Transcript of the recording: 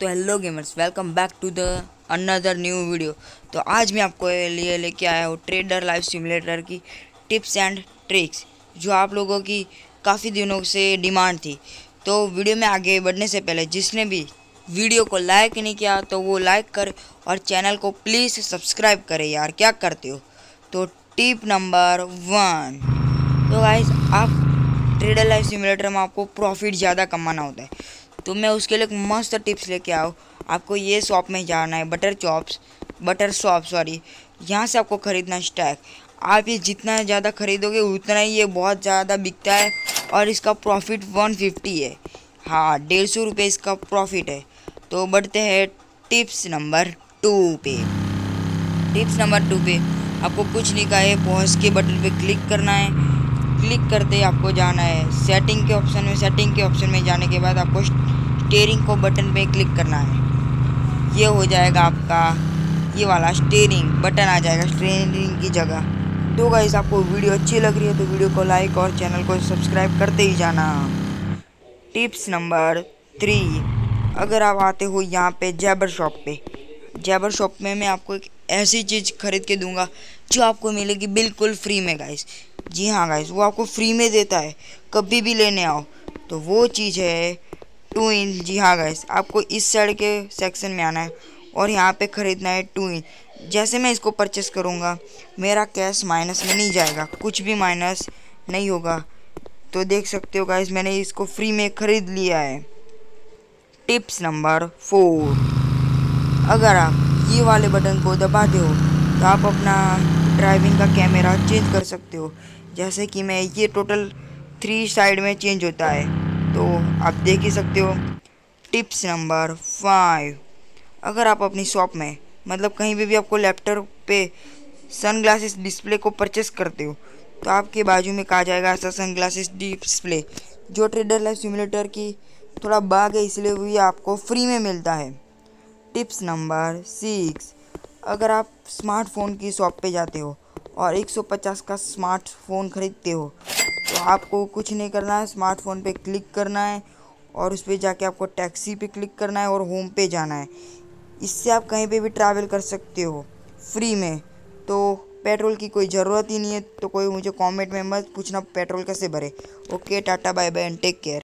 तो hello gamers welcome back to the another new video तो आज मैं आपको लिए लेके आया हूँ ट्रेडर लाइफ सिमुलेटर की टिप्स एंड ट्रिक्स जो आप लोगों की काफ़ी दिनों से डिमांड थी। तो वीडियो में आगे बढ़ने से पहले जिसने भी वीडियो को लाइक नहीं किया तो वो लाइक कर और चैनल को प्लीज़ सब्सक्राइब करें यार, क्या करते हो? तो टिप नंबर वन तो गाइज़ आप ट्रेडर लाइफ सिमुलेटर में आपको प्रॉफिट ज़्यादा कमाना होता है। तो मैं उसके लिए मस्त टिप्स लेके आओ। आपको ये शॉप में जाना है butter chops butter shop sorry यहाँ से आपको ख़रीदना स्टैक आप ये जितना ज़्यादा खरीदोगे, उतना ही ये बहुत ज़्यादा बिकता है और इसका प्रॉफिट 150 है। हाँ डेढ़ सौ रुपये इसका प्रॉफिट है। तो बढ़ते हैं टिप्स नंबर टू पे। टिप्स नंबर टू पे आपको कुछ नहीं कहा है पॉज के बटन पे क्लिक करना है। क्लिक करते ही आपको जाना है। सेटिंग के ऑप्शन में सेटिंग के ऑप्शन में जाने के बाद आपको स्टेयरिंग को बटन पे क्लिक करना है। ये हो जाएगा आपका ये वाला स्टेयरिंग बटन आ जाएगा स्टेयरिंग की जगह। तो गाइस आपको वीडियो अच्छी लग रही है तो वीडियो को लाइक और चैनल को सब्सक्राइब करते ही जाना। टिप्स नंबर थ्री अगर आप आते हो यहाँ पे जैबर शॉप पे। जैबर शॉप में मैं आपको एक ऐसी चीज़ खरीद के दूँगा जो आपको मिलेगी बिल्कुल फ्री में गाइस जी हाँ गाइज़ वो आपको फ्री में देता है, कभी भी लेने आओ। तो वो चीज़ है टू इंच जी हाँ गाइज़ आपको इस साइड के सेक्शन में आना है और यहाँ पे ख़रीदना है टू इंच जैसे मैं इसको परचेस करूँगा, मेरा कैश माइनस में नहीं जाएगा, कुछ भी माइनस नहीं होगा। तो देख सकते हो गाइस मैंने इसको फ्री में ख़रीद लिया है। टिप्स नंबर फोर अगर आप ये वाले बटन को दबाते हो तो आप अपना ड्राइविंग का कैमरा चेंज कर सकते हो। जैसे कि मैं ये टोटल थ्री साइड में चेंज होता है। तो आप देख ही सकते हो। टिप्स नंबर फाइव अगर आप अपनी शॉप में मतलब कहीं भी भी आपको लैपटॉप पे सन ग्लासेस डिस्प्ले को परचेस करते हो तो आपके बाजू में कहा जाएगा ऐसा सन ग्लासेस डिस्प्ले जो ट्रेडर लाइफ सिमुलेटर की थोड़ा बाग है, इसलिए भी आपको फ्री में मिलता है। टिप्स नंबर सिक्स अगर आप स्मार्टफ़ोन की शॉप पे जाते हो और 150 का स्मार्टफ़ोन ख़रीदते हो तो आपको कुछ नहीं करना है। स्मार्टफ़ोन पे क्लिक करना है और उस पर जाके आपको टैक्सी पे क्लिक करना है और होम पे जाना है। इससे आप कहीं पे भी ट्रैवल कर सकते हो फ्री में। तो पेट्रोल की कोई ज़रूरत ही नहीं है तो कोई मुझे कमेंट में मत पूछना, पेट्रोल कैसे भरे। Okay, tata bye bye and take care